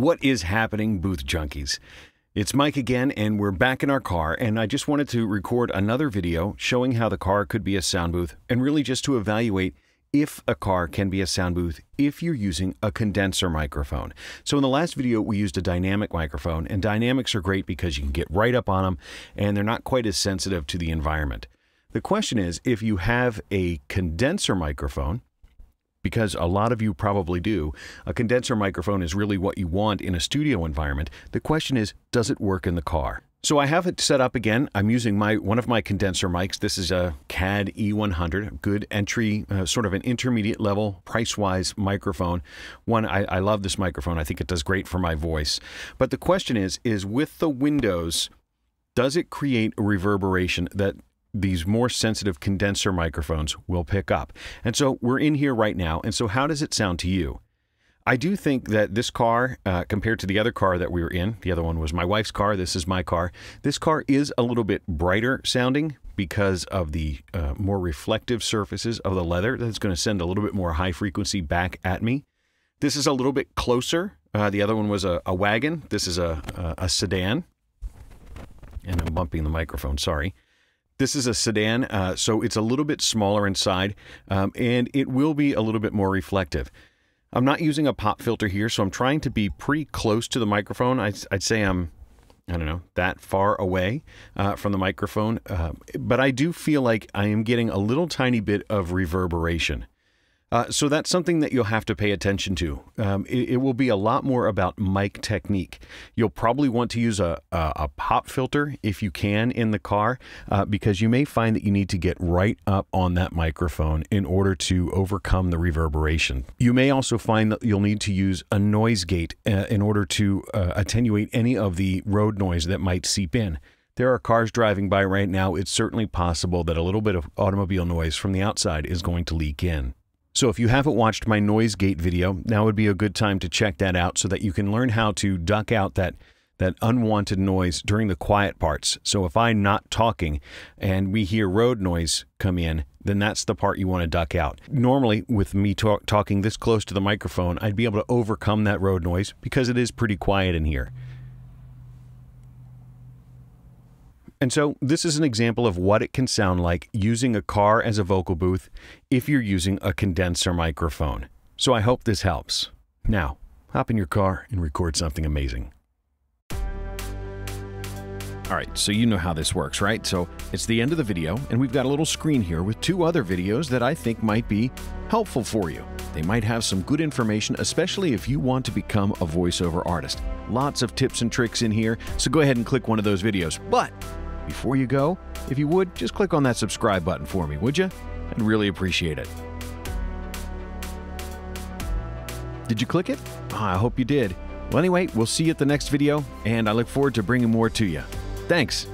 What is happening, booth junkies? It's Mike again, and we're back in our car. And I just wanted to record another video showing how the car could be a sound booth and really just to evaluate if a car can be a sound booth if you're using a condenser microphone. So, in the last video, we used a dynamic microphone, and dynamics are great because you can get right up on them and they're not quite as sensitive to the environment. The question is if you have a condenser microphone, because a lot of you probably do, a condenser microphone is really what you want in a studio environment. The question is, does it work in the car? So I have it set up again. I'm using my one of my condenser mics. This is a CAD E100, good entry, uh, sort of an intermediate level price-wise microphone. One, I, I love this microphone. I think it does great for my voice. But the question is, is with the windows, does it create a reverberation that these more sensitive condenser microphones will pick up. And so we're in here right now. And so, how does it sound to you? I do think that this car, uh, compared to the other car that we were in, the other one was my wife's car, this is my car. This car is a little bit brighter sounding because of the uh, more reflective surfaces of the leather. That's going to send a little bit more high frequency back at me. This is a little bit closer. Uh, the other one was a, a wagon. This is a, a, a sedan. And I'm bumping the microphone, sorry. This is a sedan, uh, so it's a little bit smaller inside, um, and it will be a little bit more reflective. I'm not using a pop filter here, so I'm trying to be pretty close to the microphone. I'd, I'd say I'm, I don't know, that far away uh, from the microphone, uh, but I do feel like I am getting a little tiny bit of reverberation. Uh, so that's something that you'll have to pay attention to. Um, it, it, will be a lot more about mic technique. You'll probably want to use a, a, a pop filter if you can in the car, uh, because you may find that you need to get right up on that microphone in order to overcome the reverberation. You may also find that you'll need to use a noise gate uh, in order to uh, attenuate any of the road noise that might seep in. There are cars driving by right now. It's certainly possible that a little bit of automobile noise from the outside is going to leak in. So if you haven't watched my noise gate video, now would be a good time to check that out so that you can learn how to duck out that that unwanted noise during the quiet parts. So if I'm not talking and we hear road noise come in, then that's the part you want to duck out. Normally, with me talk, talking this close to the microphone, I'd be able to overcome that road noise because it is pretty quiet in here. And so, this is an example of what it can sound like using a car as a vocal booth if you're using a condenser microphone. So, I hope this helps. Now, hop in your car and record something amazing. All right, so you know how this works, right? So it's the end of the video, and we've got a little screen here with two other videos that I think might be helpful for you. They might have some good information, especially if you want to become a voiceover artist. Lots of tips and tricks in here, so go ahead and click one of those videos. But before you go, if you would, just click on that subscribe button for me, would you? I'd really appreciate it. Did you click it? Oh, I hope you did. Well, anyway, we'll see you at the next video, and I look forward to bringing more to you. Thanks.